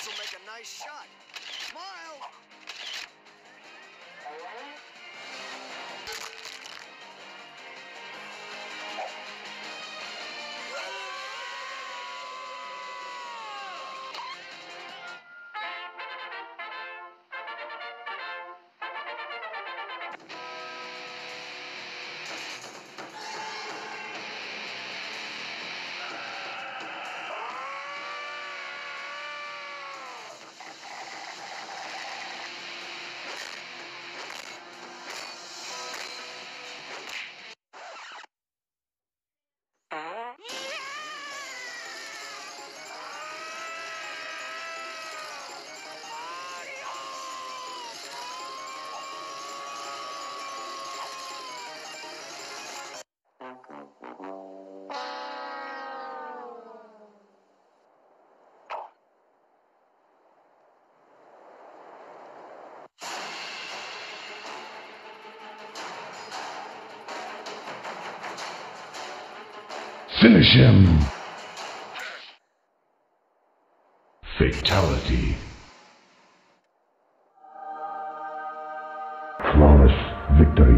This'll make a nice shot. Smile! Finish him! Fatality. Flawless victory.